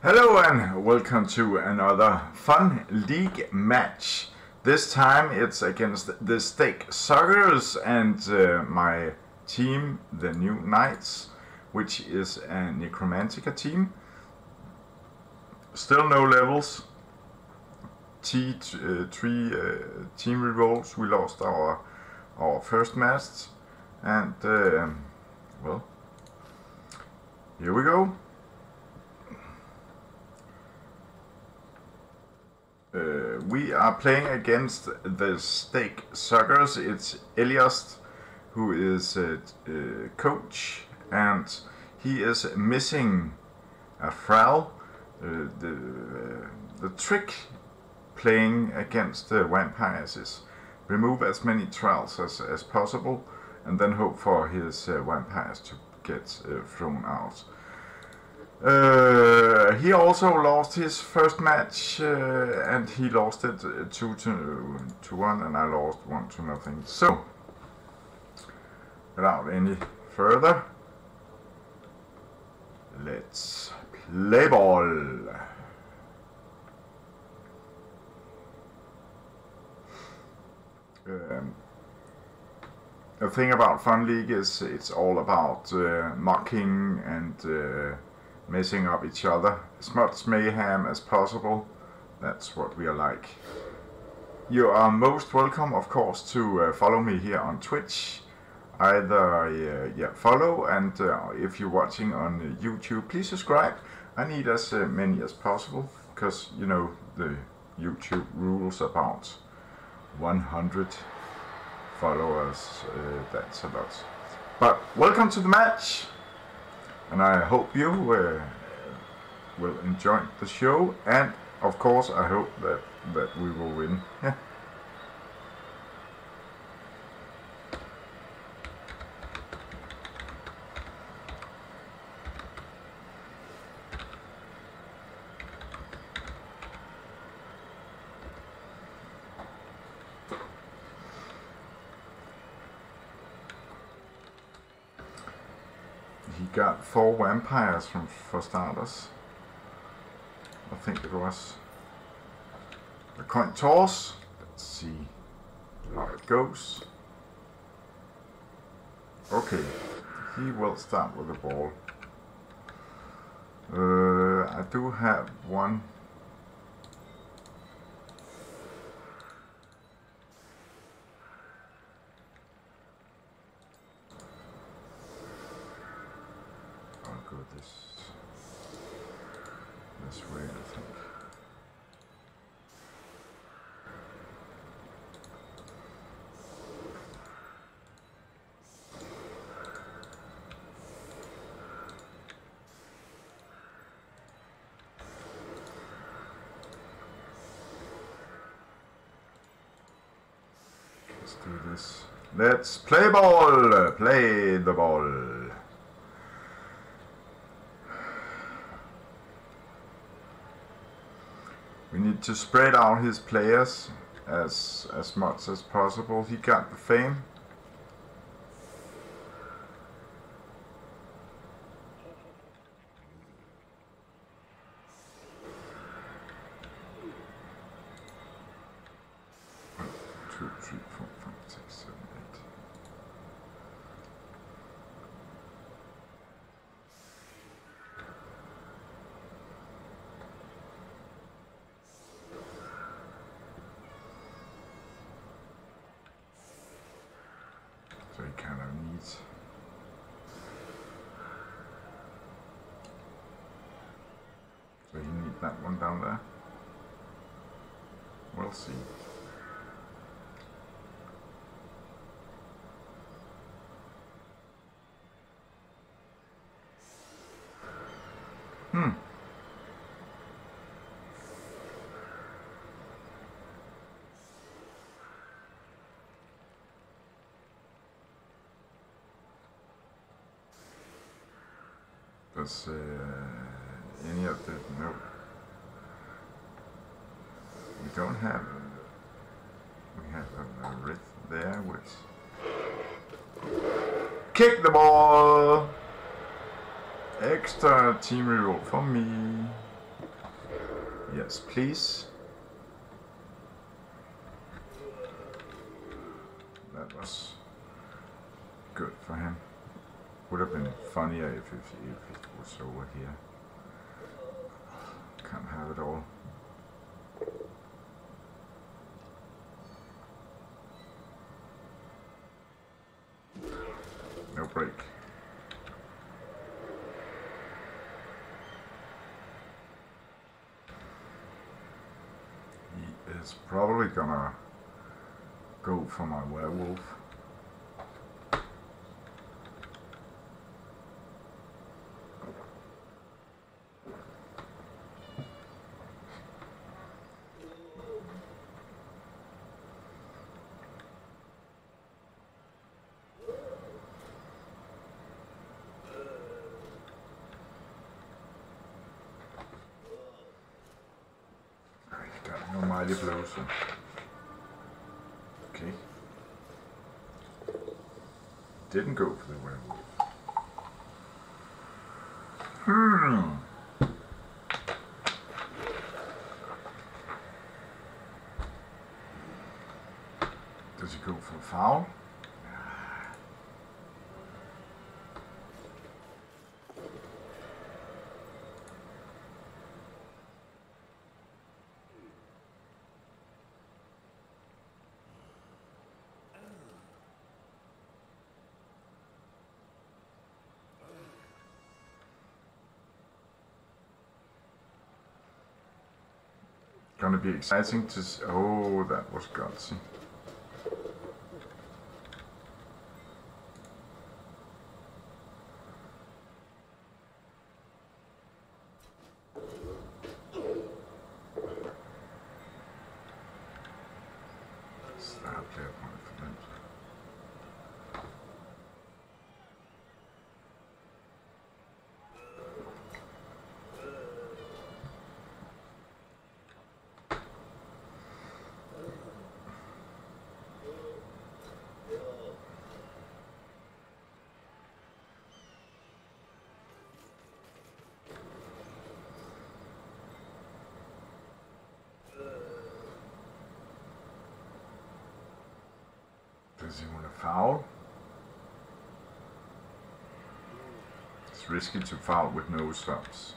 Hello and welcome to another fun league match. This time it's against the Steak Suckers and uh, my team, the New Knights, which is a Necromantica team. Still no levels. T uh, three uh, team rerolls. We lost our our first match, and uh, well, here we go. Uh, we are playing against the Steak Suckers. It's Elias, who is a, coach, and he is missing a Frau. Uh, the the trick playing against the vampires is remove as many thralls as, as possible, and then hope for his uh, vampires to get uh, thrown out. Uh, he also lost his first match, uh, and he lost it uh, two to to one, and I lost one to nothing. So, without any further, let's play ball. Um, the thing about Fun League is it's all about uh, mocking and uh, messing up each other. As much mayhem as possible. That's what we are like. You are most welcome, of course, to uh, follow me here on Twitch. Either uh, yeah, follow, and uh, if you're watching on YouTube, please subscribe. I need as uh, many as possible, because you know the YouTube rules about 100 followers. Uh, that's a lot. But welcome to the match and I hope you uh, will enjoy the show. And of course I hope that that we will win he got four vampires from for starters. I think it was the coin toss. Let's see how it goes. Okay, he will start with the ball. Uh, I do have one. I'll go this this way, I think. Let's do this. Let's play ball! Play the ball! We need to spread out his players as as much as possible. He got the fame. One, two, three, four, five, six, seven, eight. So he kind of needs. So he need that one down there. We'll see. Hmm. Does uh, any of the no? We don't have. We have a, a there, which kick the ball. Extra team reroll for me. Yes, please. That was good for him. Would have been funnier if, if, if it was over here. Can't have it all. No break. He is probably gonna go for my werewolf. I got no mighty blows. So. Okay. Didn't go for the werewolf. Hmm. Does he go for foul? Gonna be exciting to Oh, that was gutsy. Stab der mal verwendet. Does he want to foul? Risky to foul with no stops.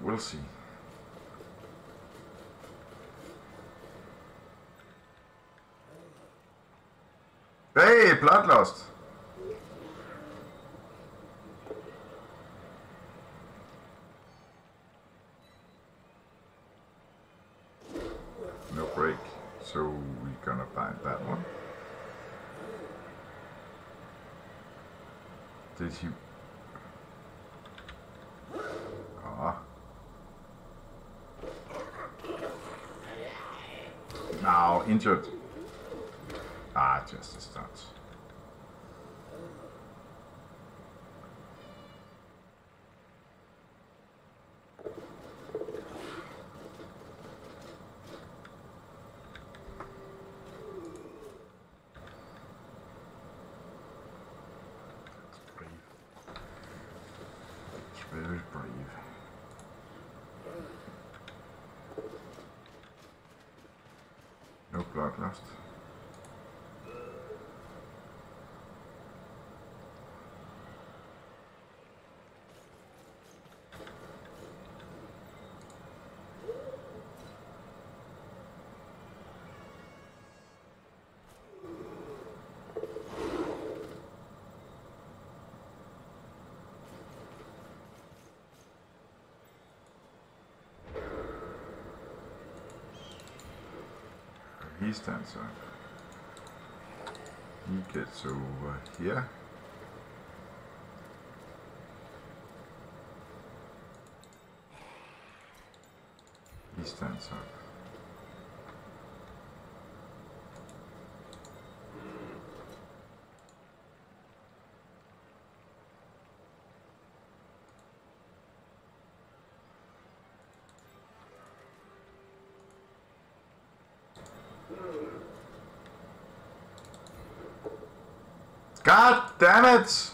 We'll see. Hey, Bloodlust! No break, so we're gonna find that one. Did he? Ah. Now injured. Ah, just a start. brave. It's very brave. No bloodlust. He stands up. He gets over here. Damn it!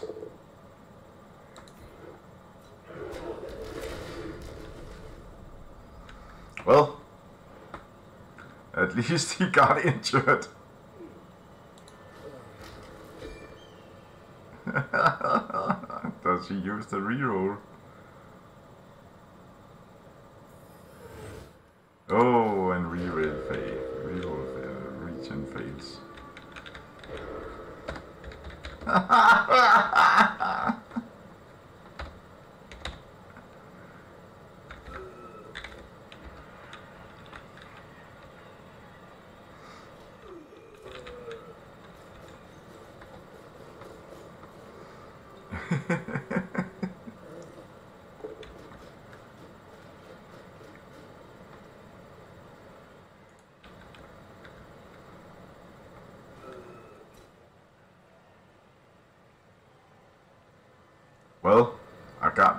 Well, at least he got injured. Does he use the reroll? Oh, and reroll fail. Reroll fail. Regen fails. well, I got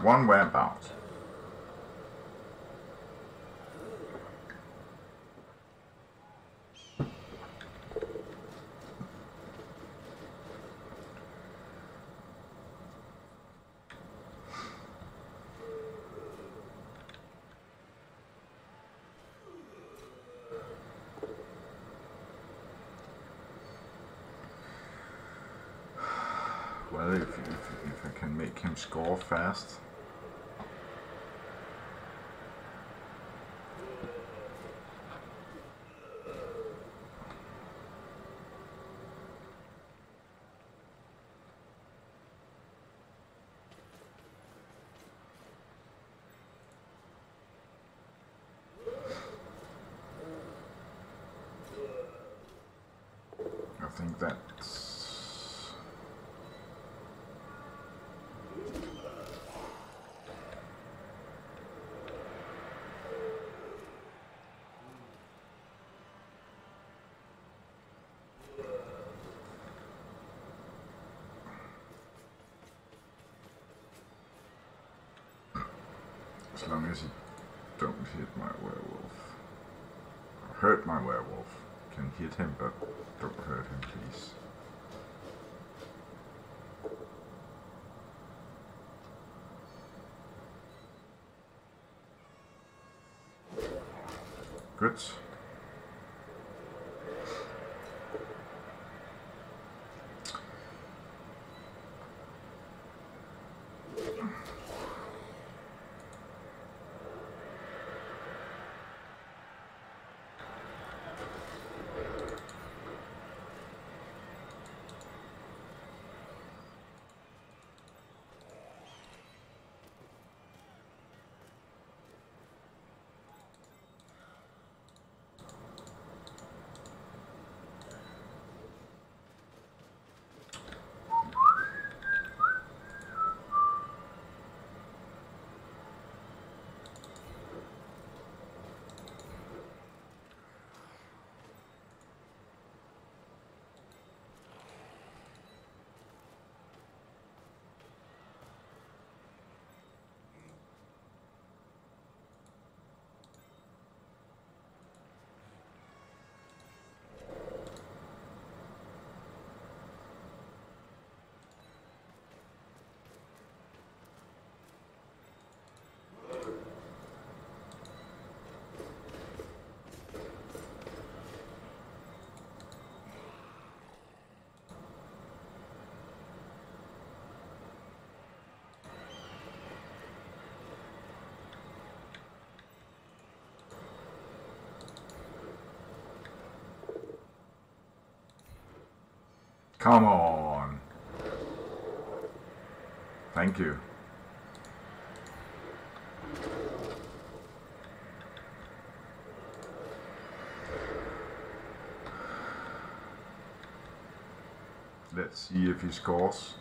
one wamp out. Well, if I can make him score fast. I think that's As long as you don't hit my werewolf. Hurt my werewolf. Can hit him, but don't hurt him, please. Good. Come on. Thank you. Let's see if he scores.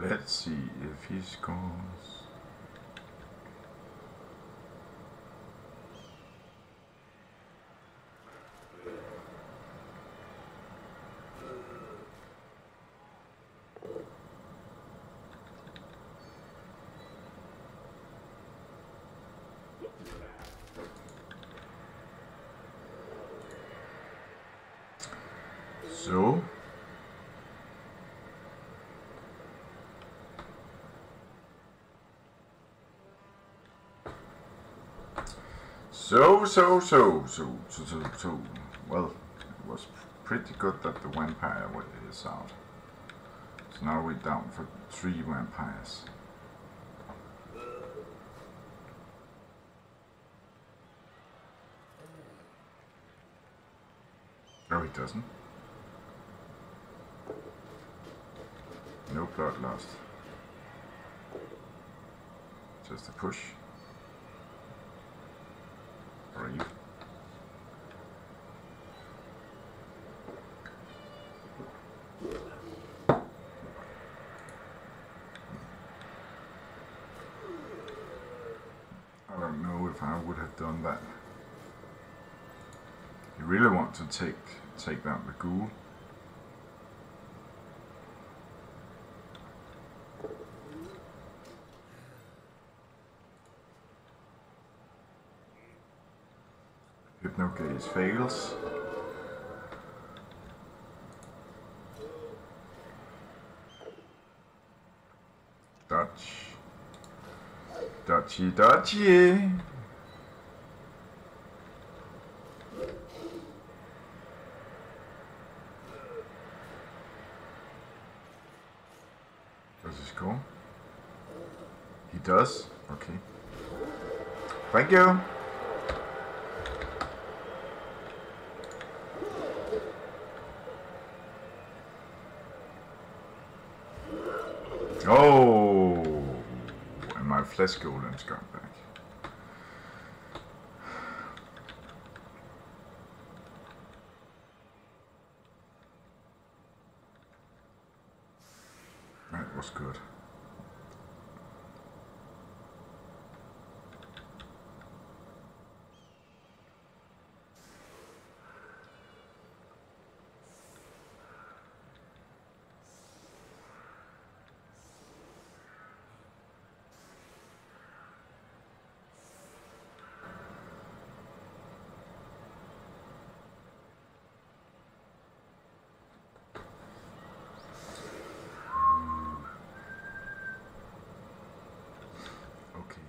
Let's see if he scores. So. So, so, so, so, so, so, so. Well, it was pretty good that the vampire is out. So now we're down for three vampires. No, he doesn't. No Bloodlust. Just a push. I don't know if I would have done that. You really want to take take down the Hypnogaze fails. Dutch. Dutchy Dutchy. Does this go? He does? Okay. Thank you. Oh, and my flesh golem's gone back. That was good. Okay.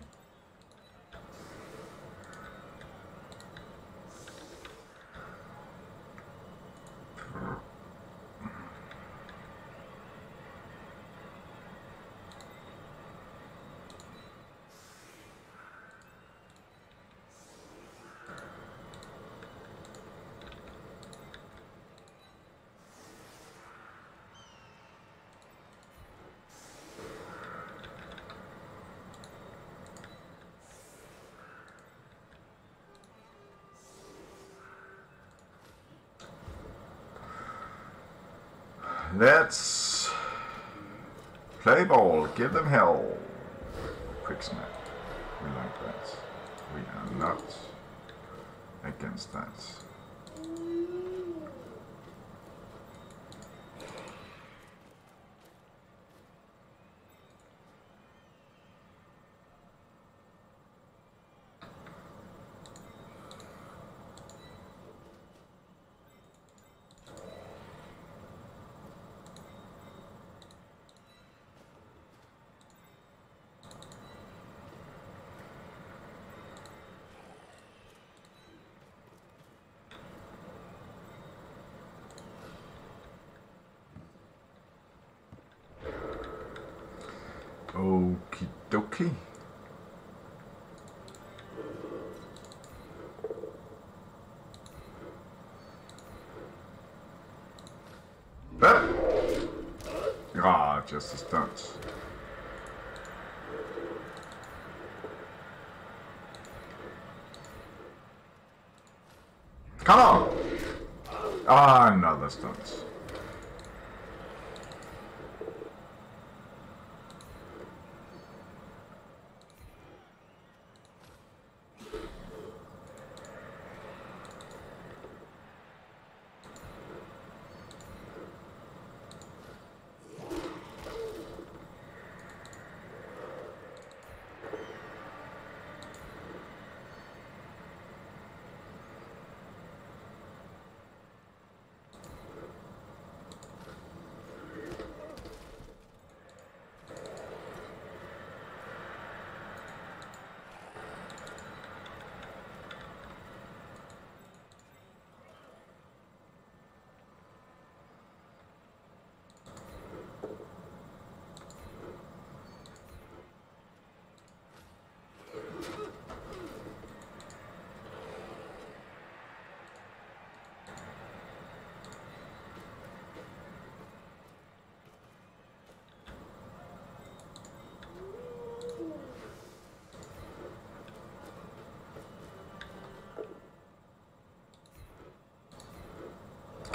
Let's play ball. Give them hell. Quick snap. We like that. We are not against that. Ah, just a. Come on! Ah, another stunt.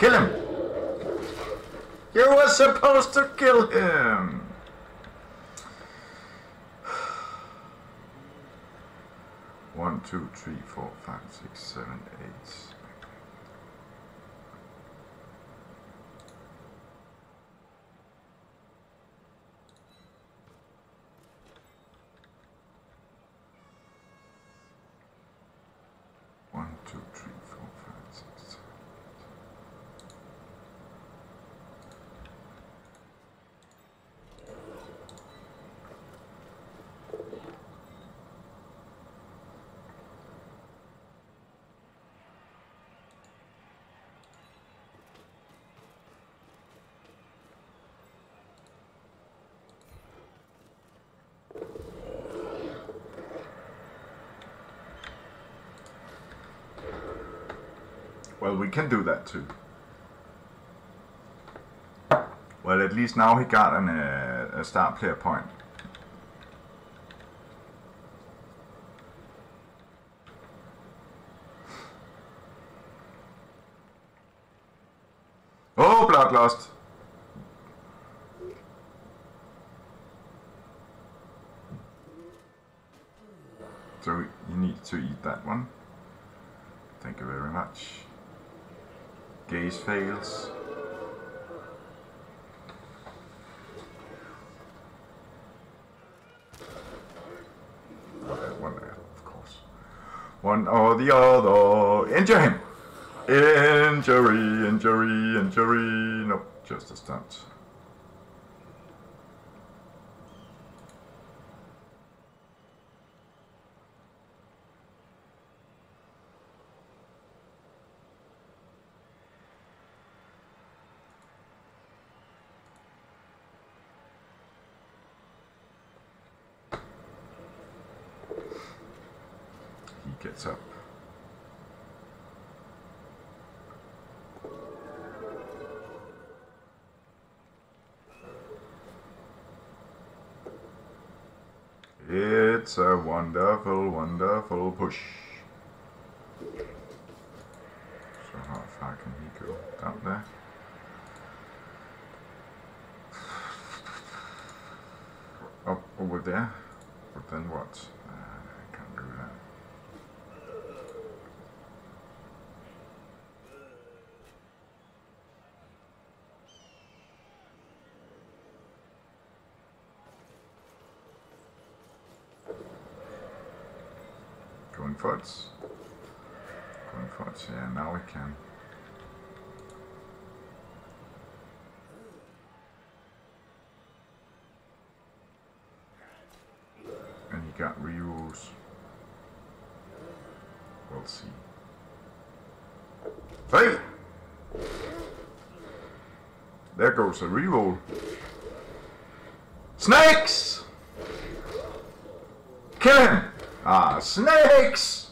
Kill him! You were supposed to kill him! One, two, three, four, five, six, seven, eight. One, two, three, four, five, six, seven. Well, we can do that too. Well, at least now he got an, uh, a star player point. Oh, Bloodlust! So you need to eat that one. Thank you very much. Gaze fails. One, of course. One or the other. Injure him! Injury, injury, injury. Nope, just a stunt. He gets up. It's a wonderful, wonderful push. So how far can he go down there? Up over there? But then what? Uh, I can't do that. Going forwards. Going forwards, yeah, now we can. And you got rerolls. We'll see. Hey! There goes a reroll. Snakes! Kill him! Snakes!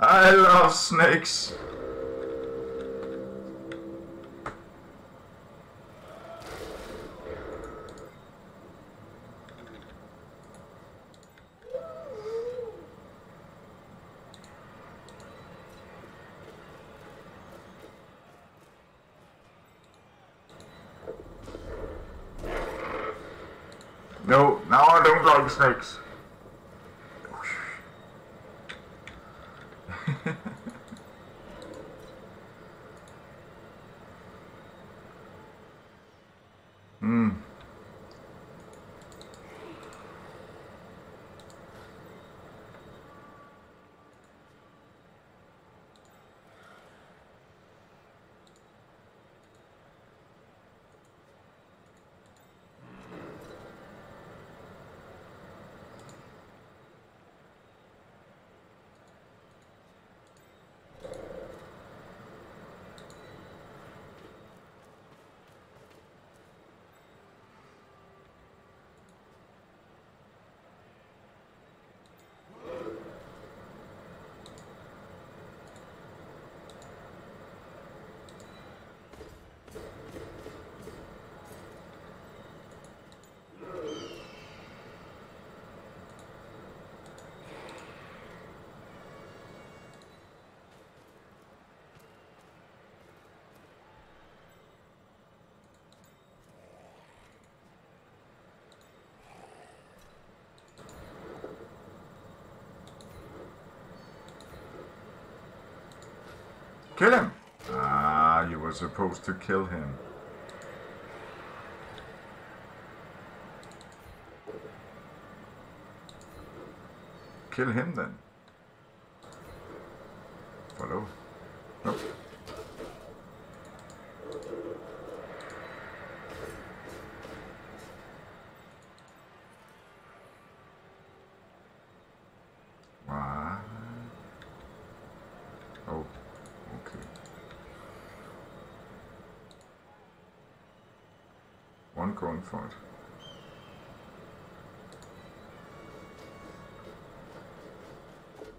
I love snakes. No, now I don't like snakes. Hmm. Kill him! Ah, you were supposed to kill him. Kill him then. Follow. Nope. What? Oh, okay. Going.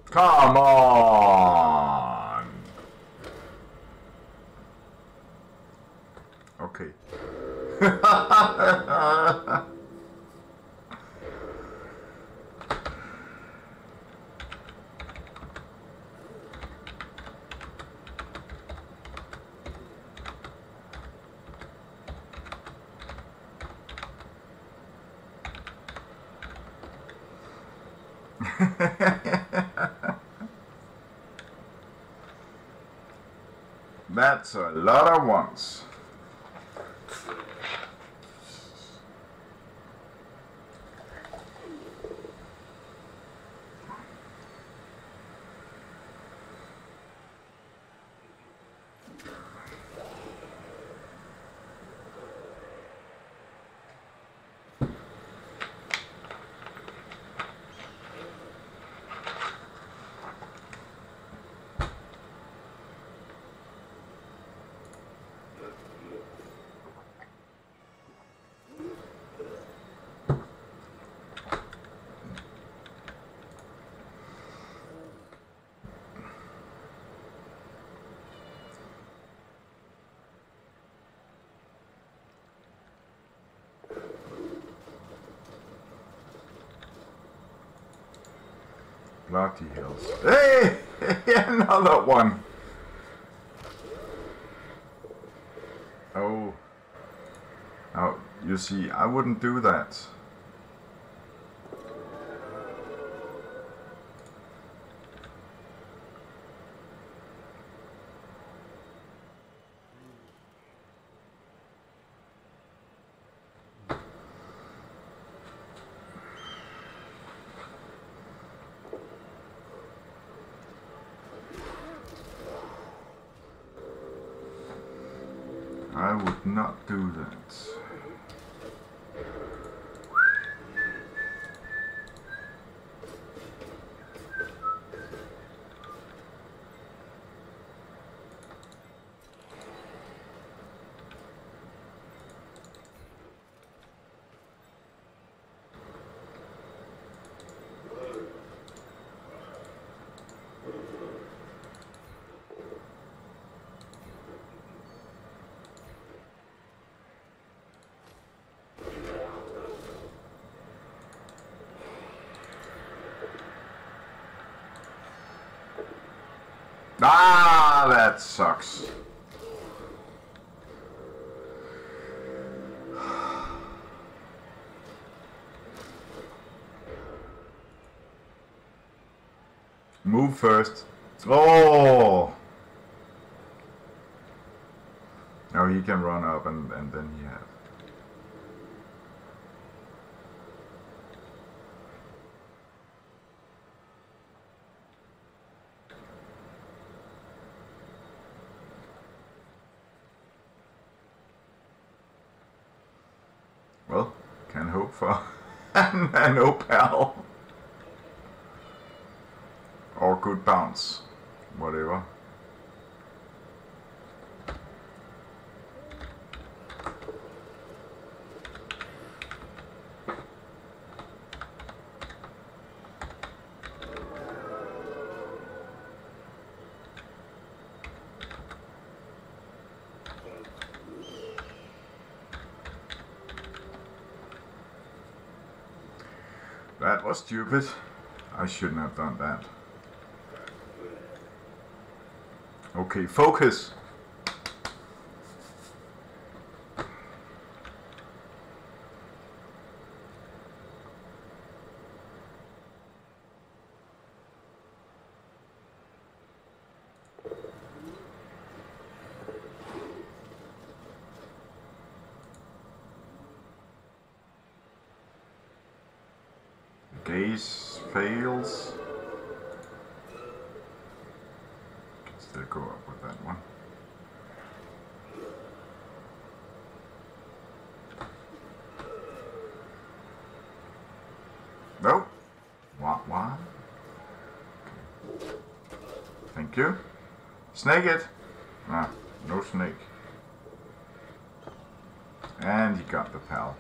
Come on! Okay. That's a lot of ones. Bloody hills. Hey! Another one! Oh. Now, you see, I wouldn't do that. I would not do that. Ah, that sucks. Move first. Oh! Now he can run up and, and then he has. Well, for an opal. Or good bounce. Whatever. That was stupid. I shouldn't have done that. Okay, focus. Chase fails. Can still go up with that one. Nope. What? What? Thank you. Snake it. Ah, no snake. And you got the pal.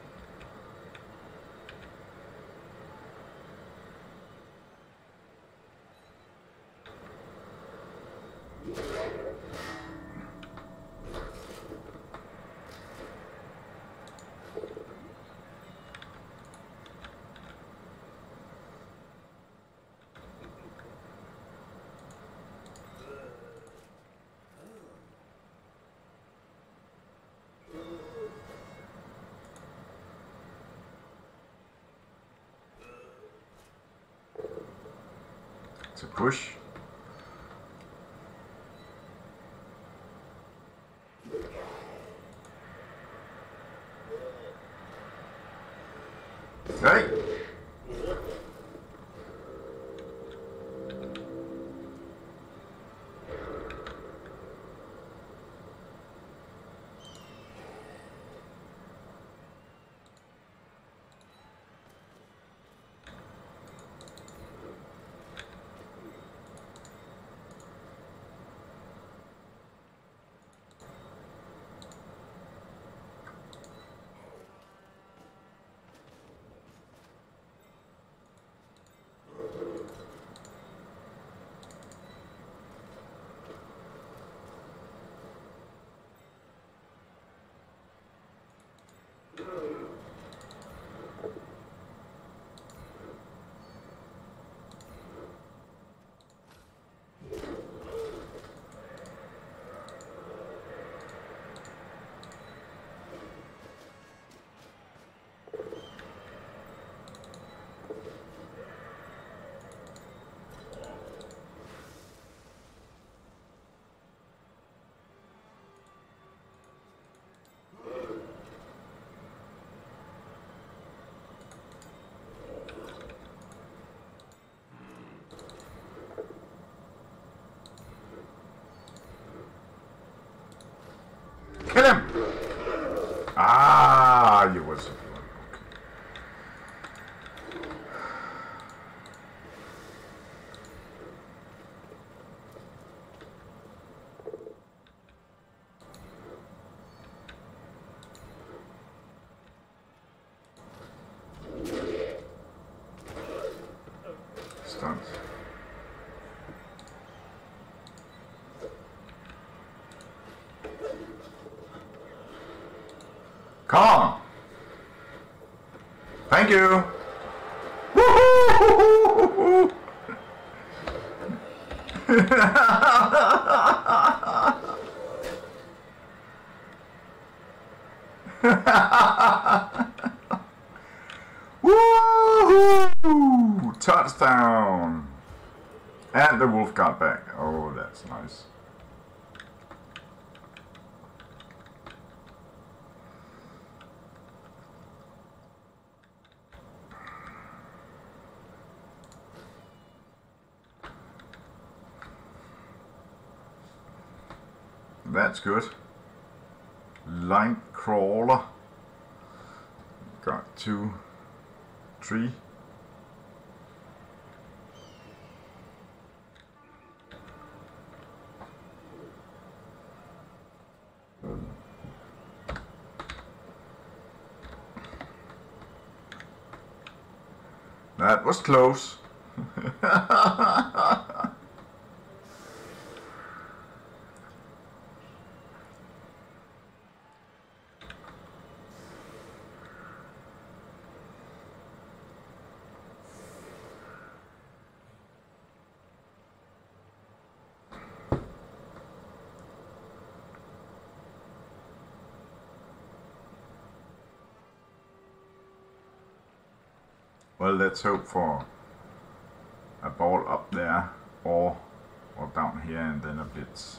Kill him! Ah, you was okay. Stunts. Come on. Thank you. Woo-hoo-hoo-hoo-hoo. Touchdown! And the wolf got back. Oh, that's nice. That's good. Line crawler. Got two, three. That was close. Well, let's hope for a ball up there or or down here and then a blitz.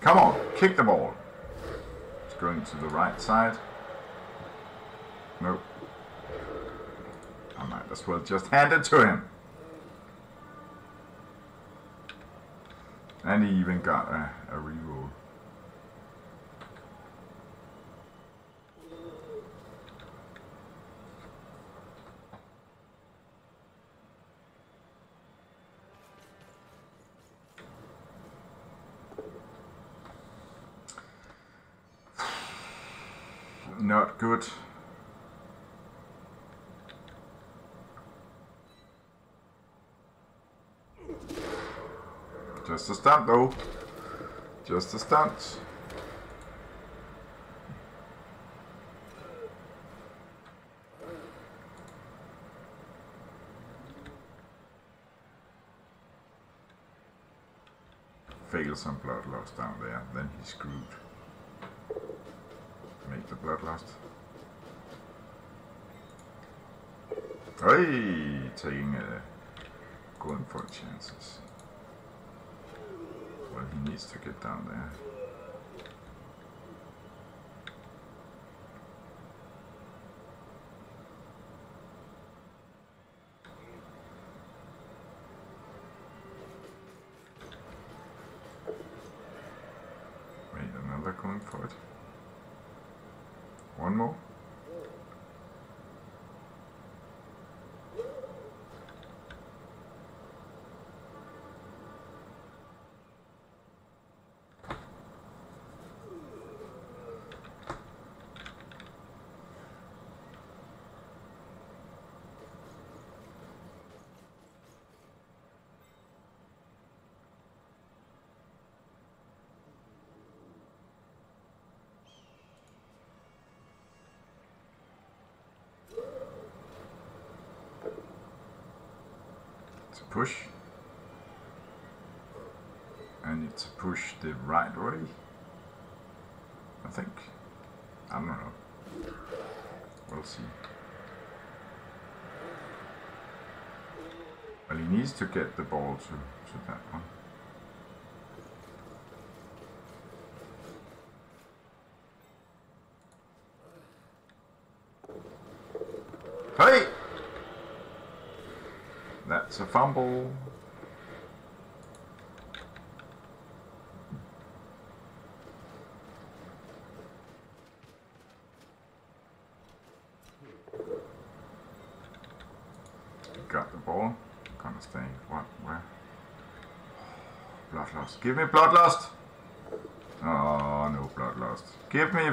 Come on, kick the ball. It's going to the right side. Nope. I might as well just hand it to him. And he even got a, a. Not good. Just a stunt though. Just a stunt. Fail some bloodlust down there, then he's screwed. The bloodlust. Hey, taking a going for chances. Well, he needs to get down there. Wait, another going for it. One more. to push. I need to push the right way. I think. I don't know. We'll see. Well, he needs to get the ball to, to that one. Hey! That's a fumble. Got the ball. Gonna stay. What? Where? Bloodlust. Give me bloodlust! Oh, no bloodlust. Give me.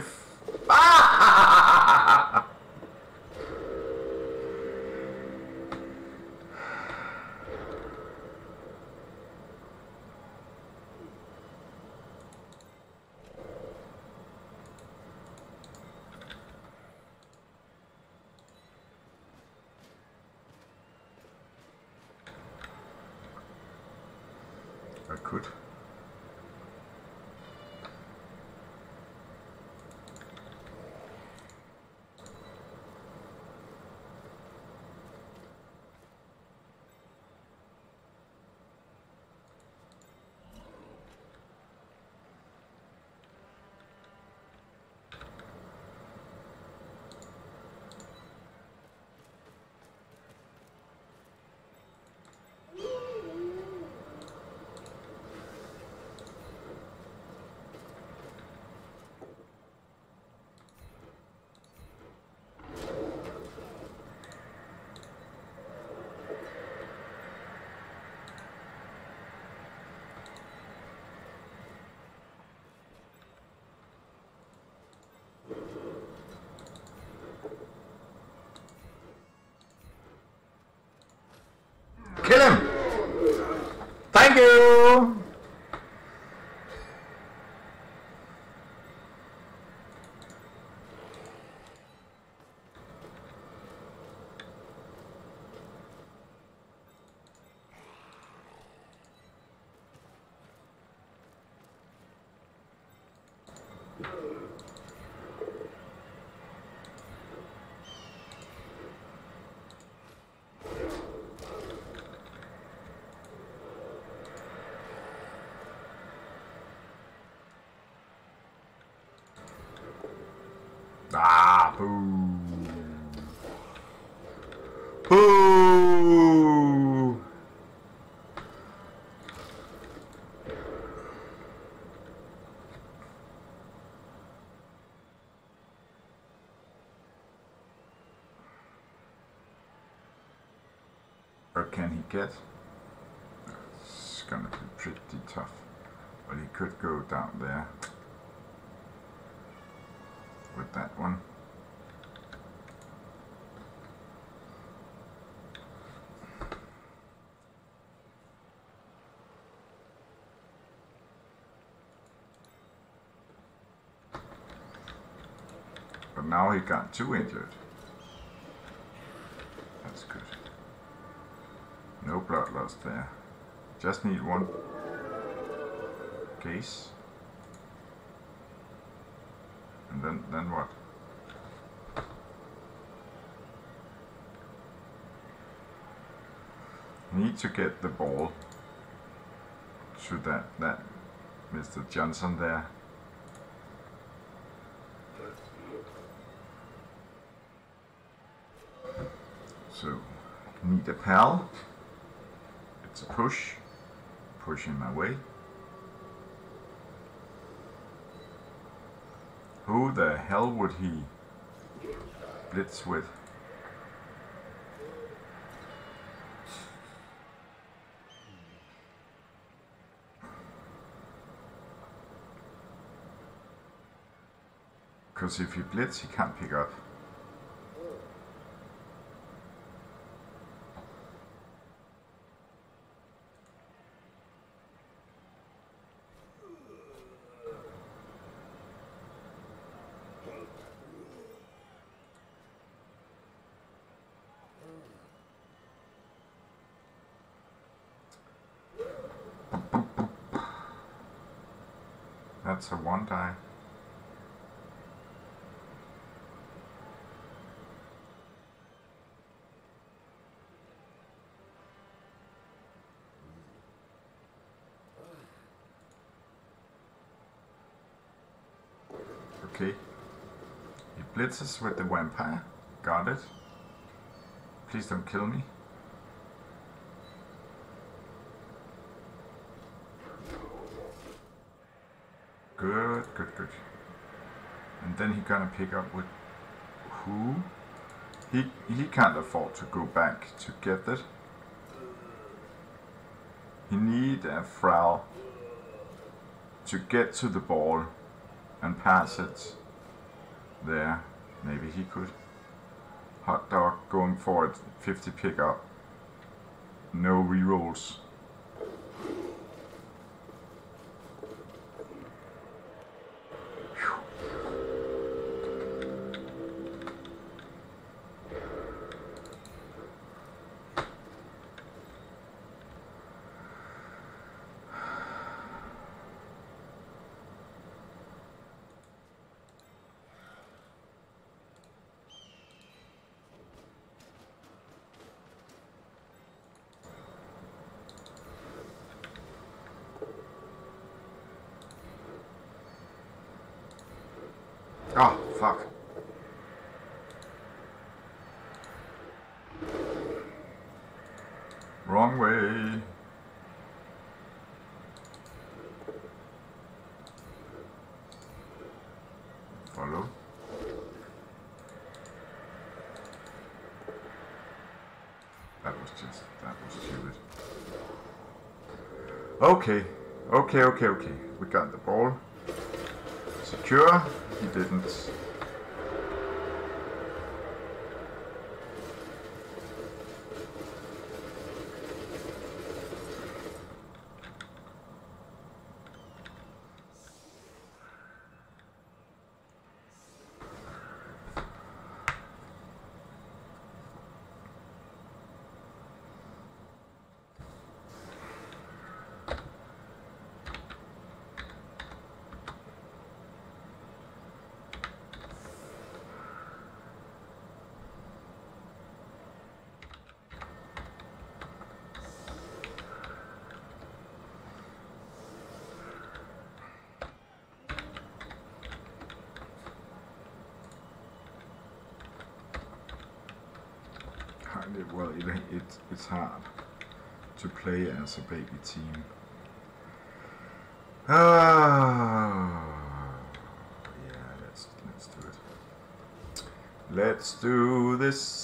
Ah. Boo. Where can he get? It's gonna be pretty tough. Well, he could go down there. Got two injured. That's good. No bloodlust there. Just need one case. And then then what? Need to get the ball to that that Mr. Johnson there. So a pal. It's a push. Pushing my way. Who the hell would he blitz with? Because if he blitz, he can't pick up. That's a one die. Okay. He blitzes with the vampire. Got it. Please don't kill me. Good, good, good. And then he gonna pick up with who? He he can't afford to go back to get it. He need a thrall to get to the ball and pass it there. Maybe he could. Hot dog going forward, 50 pickup. No rerolls. Oh, fuck. Wrong way. Follow. That was just, that was stupid. Okay, okay, okay, okay. We got the ball. Secure. He didn't. Kinda, well, it, it, it's hard to play as a baby team. Ah, yeah, let's let's do it. Let's do this.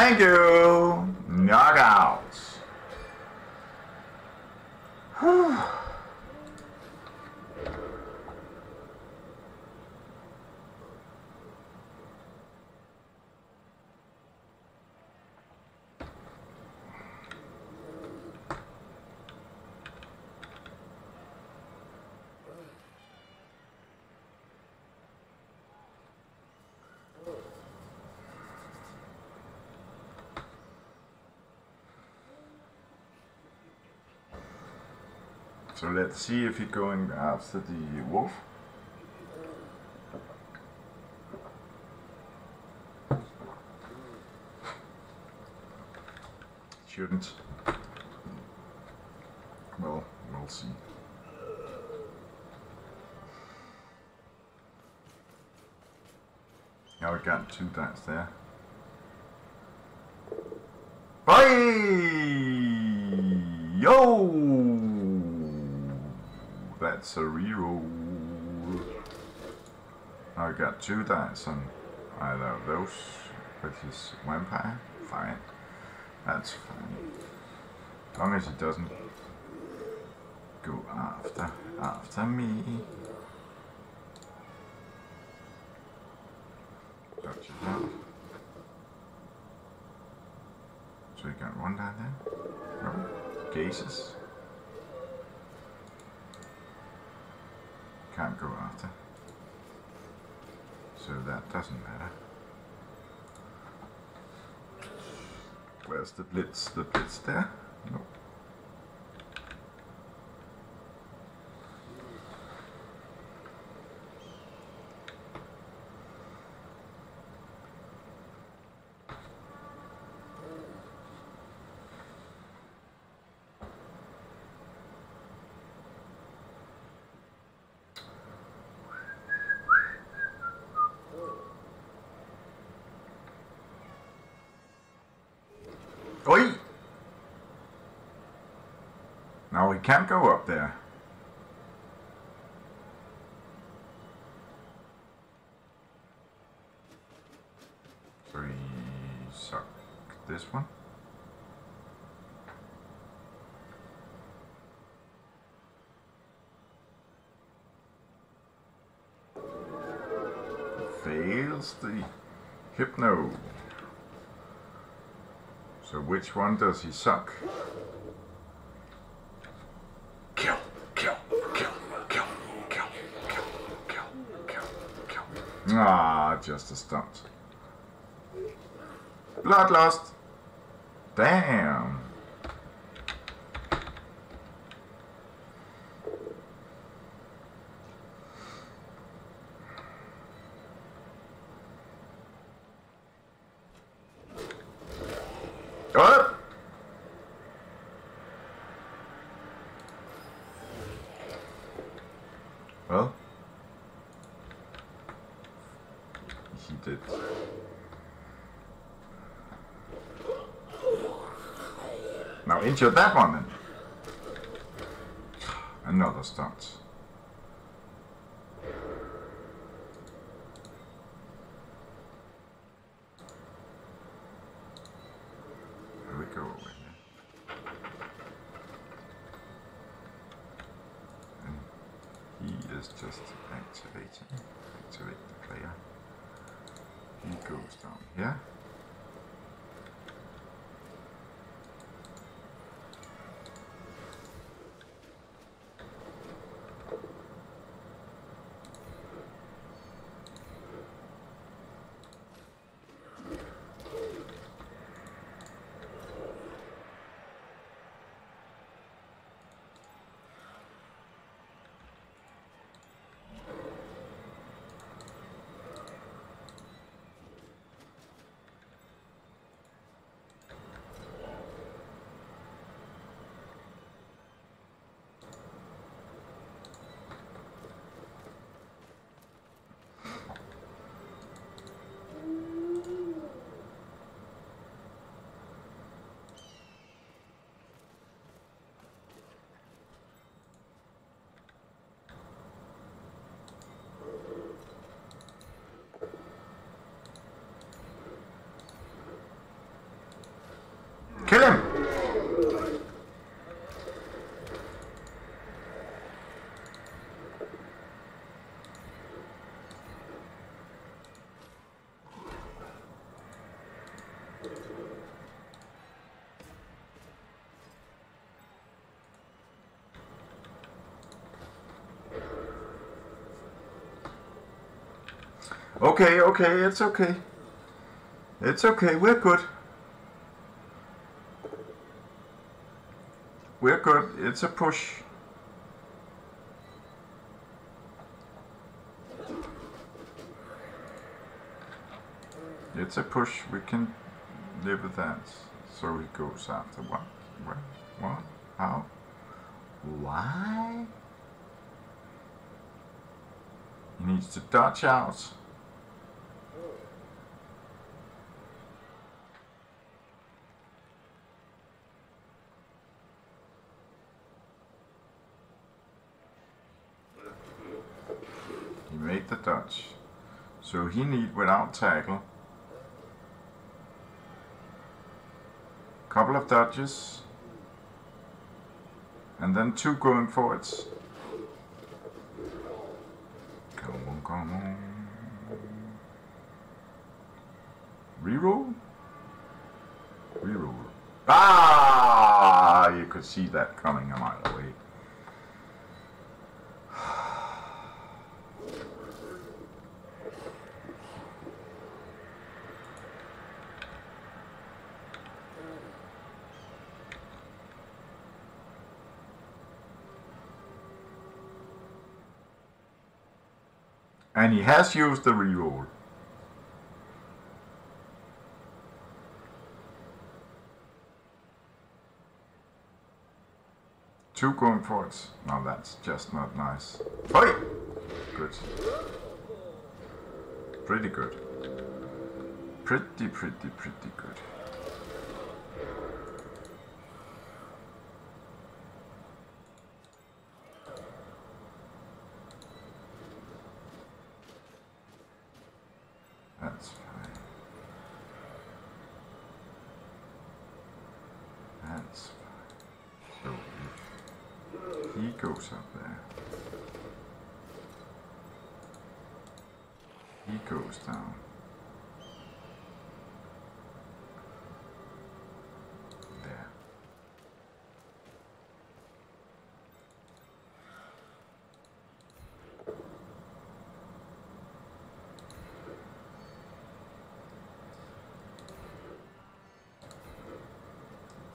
Thank you! Let's see if he's going after the wolf. Shouldn't. Well, we'll see. Now we got two dice there. Bye! Yo! That's a reroll. I got two dice on either of those, which is vampire. Fine. That's fine. As long as it doesn't go after after me. Out. So we got one down there. No. Cases. Can't go after. So that doesn't matter. Where's the blitz? The blitz there? Nope. Oi! Now we can't go up there. So suck this one. Fails the hypno. So which one does he suck? Just a stunt. Bloodlust. Damn. Well, he did. Now injure that one then. Another stunt. Okay, okay, it's okay. It's okay, we're good. We're good, it's a push. It's a push, we can live with that. So he goes after what? What? What? How? Why? He needs to dodge out. He made the dodge. So he need without tackle. Couple of dodges. And then two going forwards. Come on, come on. Reroll? Reroll. Ah! You could see that coming a mile away. And he has used the reroll. Two going forwards. Now that's just not nice. Oi! Good. Pretty good. Pretty, pretty, pretty good. That's fine. That's fine. So if he goes up there, he goes down. There.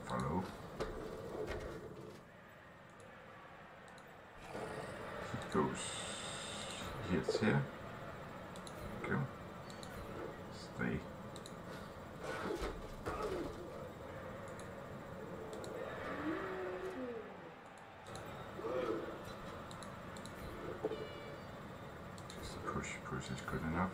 Follow. He goes. He hits here. Go. Stay. Just a push. Push is good enough.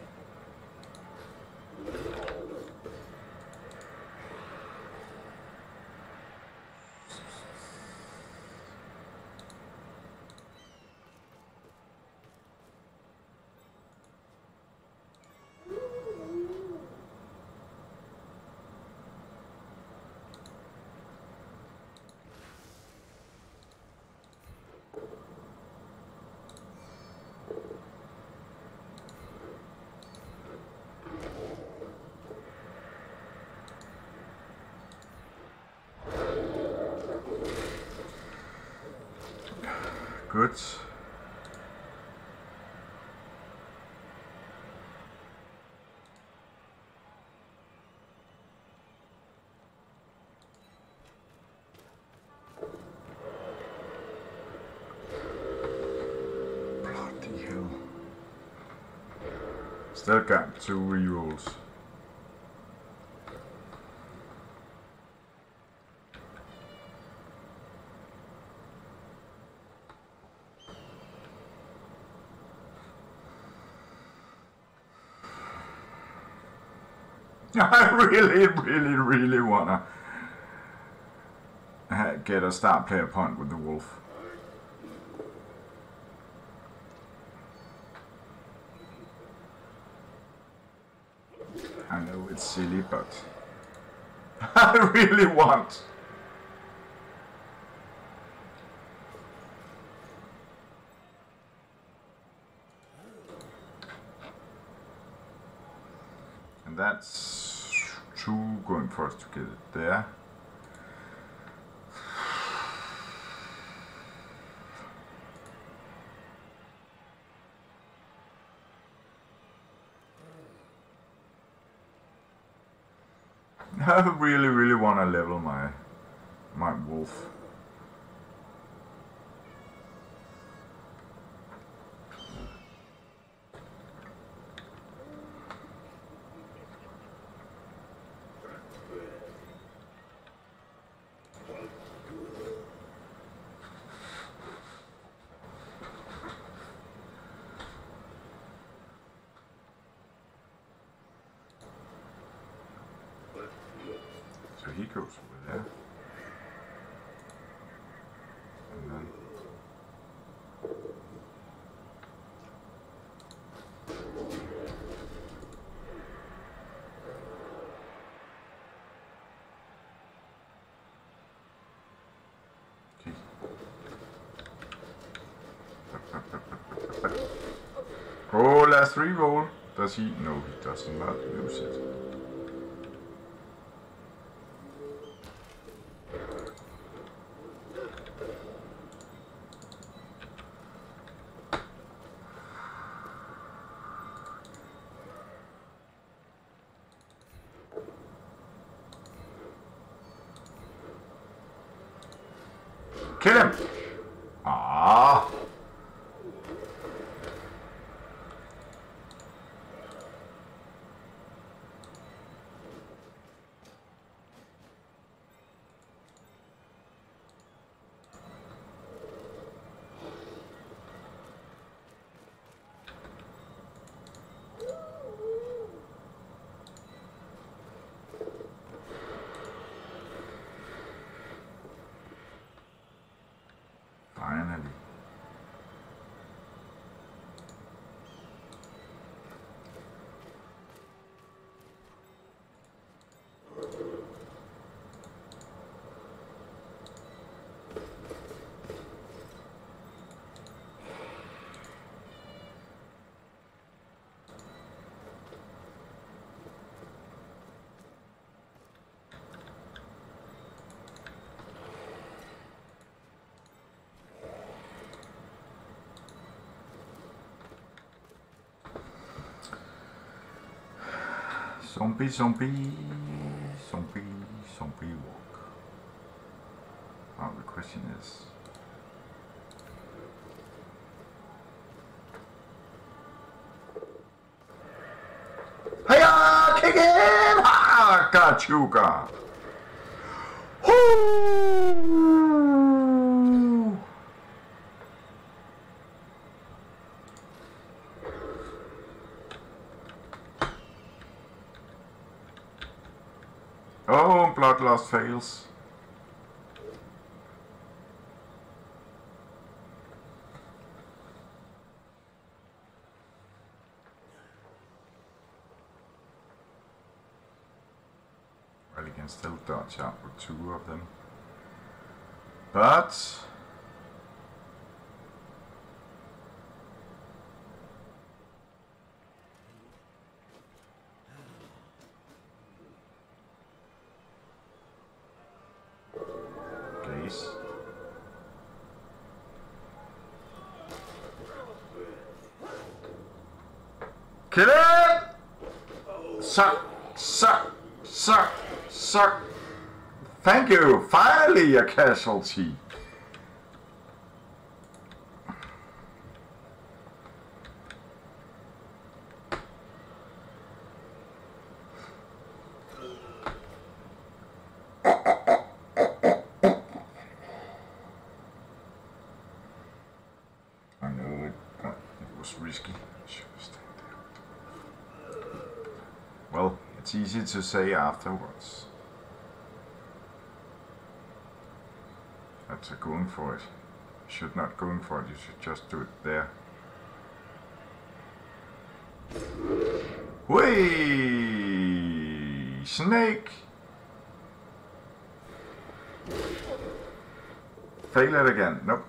Good. Still got two rerolls. I really, really, really wanna uh, get a star player point with the wolf. I know it's silly, but I really want. And that's two going for us to get it there. I really, really want to level my my wolf. Last reroll. Does he? No, he does not use it. Kill him! Ah! Finally. Zombie, zombie, zombie, zombie walk. Now the question is. Hiya! Uh, kick in! Ah, ha! Got you, God! Woo! Oh, bloodlust fails. Well, you can still dodge out with two of them. But... Please. Kill it! Suck, suck, suck, suck. Thank you. Finally a casualty. I know it, but it was risky. Should have stayed there. Well, it's easy to say afterwards. That's a going for it. You should not going for it, you should just do it there. Whee! Snake! Fail it again. Nope.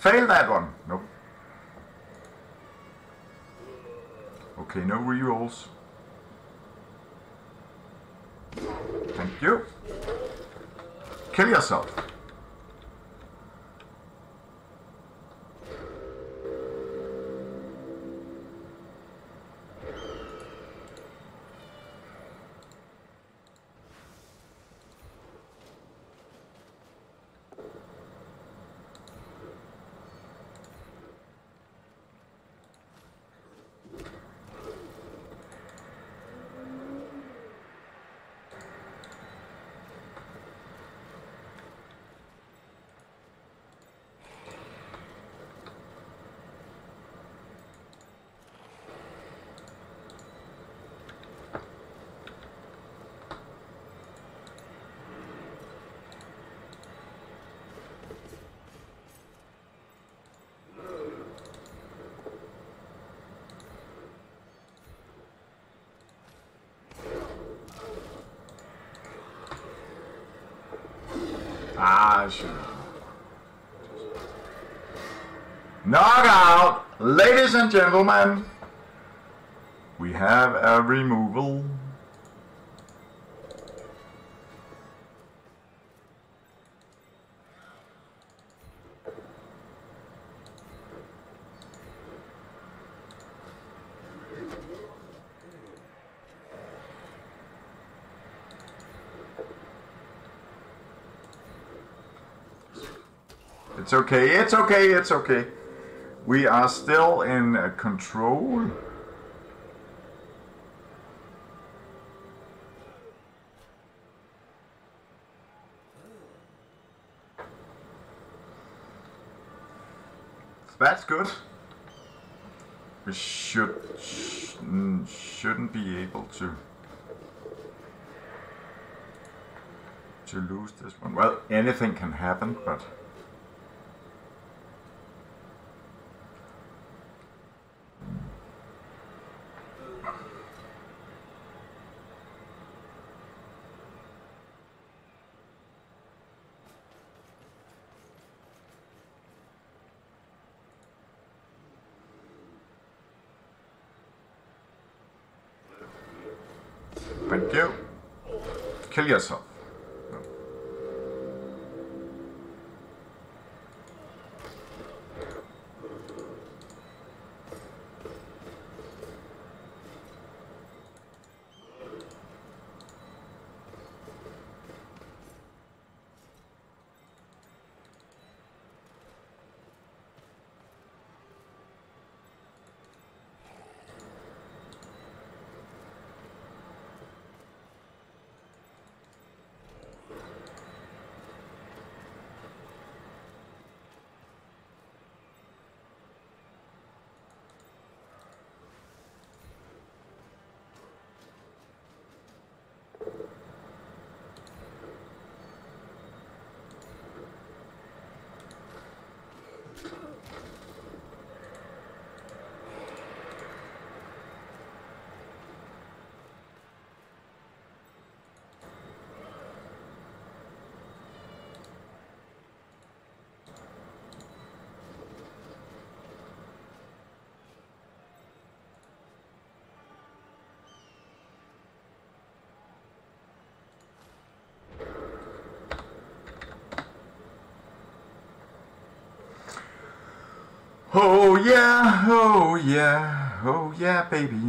Fail that one. Nope. Okay, no rerolls. You. Kill yourself. I should. Knockout! Ladies and gentlemen, we have a removal. It's okay, it's okay, it's okay. We are still in control. That's good. We should sh shouldn't be able to to lose this one. Well, anything can happen, but Thank you. Kill yourself. Oh yeah, oh yeah, oh yeah, baby.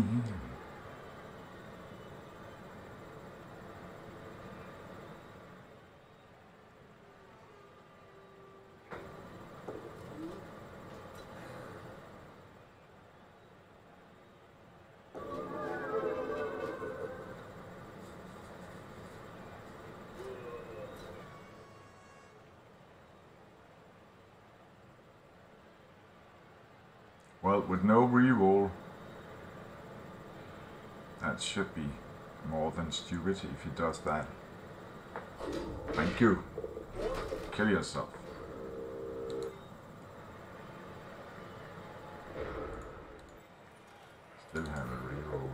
Well, with no reroll, that should be more than stupid if he does that. Thank you. Kill yourself. Still have a reroll.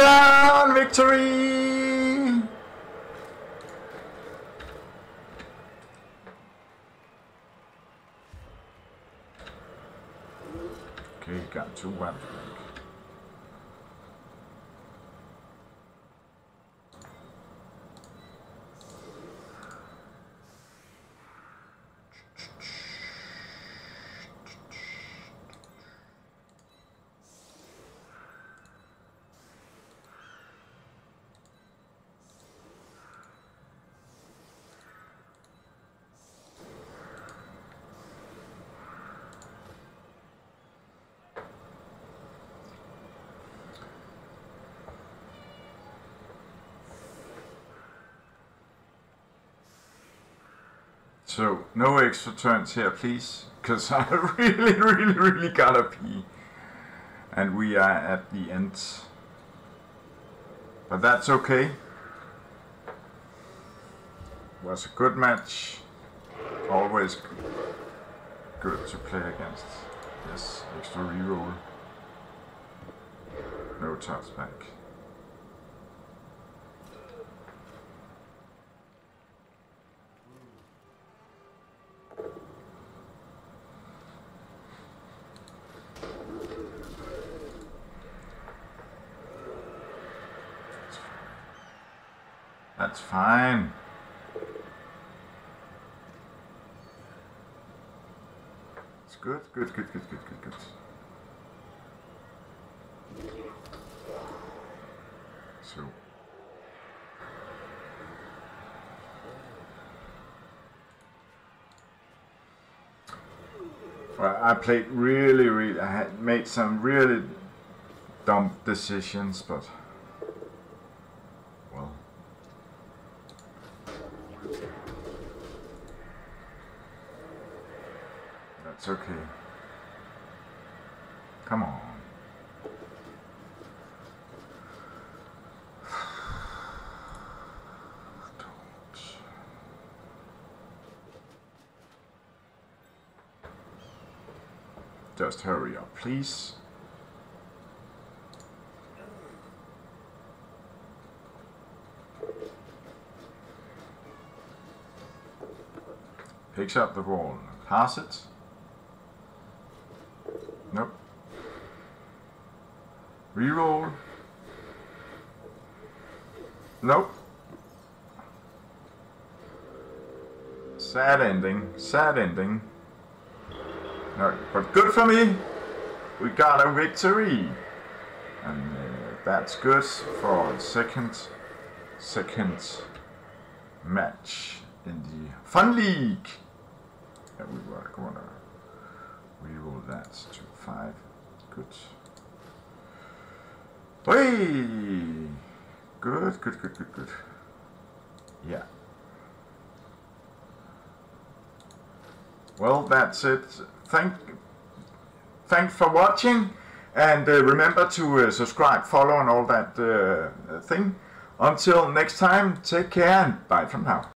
Touchdown victory! Okay, got two web flank. So, no extra turns here, please, because I really, really, really gotta pee. And we are at the end. But that's okay. Was a good match. Always good to play against. Yes, extra reroll. No touchback. That's fine. It's good, good, good, good, good, good, good. So. Well, I played really, really, I had made some really dumb decisions, but well. That's okay. Come on. Just hurry up, please. Picks up the ball, pass it. Nope. Reroll. Nope. Sad ending. Sad ending. No, but good for me. We got a victory. And uh, that's good for second, second match in the Fun League. We were gonna reroll that to five. Good. Hey! Good, good, good, good, good. Yeah. Well, that's it. Thank, thanks for watching, and uh, remember to uh, subscribe, follow, and all that uh, thing. Until next time, take care and bye from now.